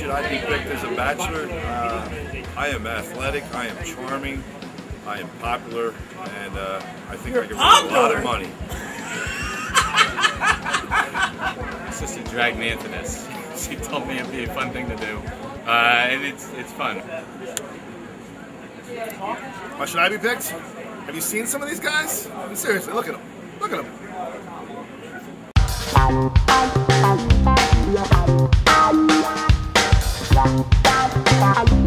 should I be picked as a bachelor? Uh, I am athletic. I am charming. I am popular, and uh, I think You're I can make a lot of money. My sister dragged me into this. She told me it'd be a fun thing to do, uh, and it's it's fun. Why should I be picked? Have you seen some of these guys? I mean, seriously, look at them. Look at them. Bye.